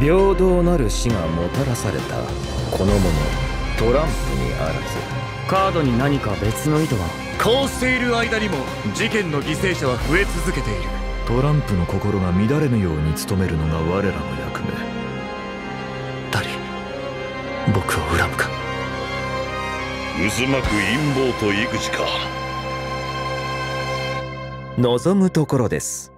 平等なる死がもたらされたこの者トランプにあらず。カードに何か別の意図は？こうしている間にも事件の犠牲者は増え続けている。トランプの心が乱れぬように努めるのが我らの役目。ダリ僕を恨むか。渦巻く陰謀と育児か。望むところです。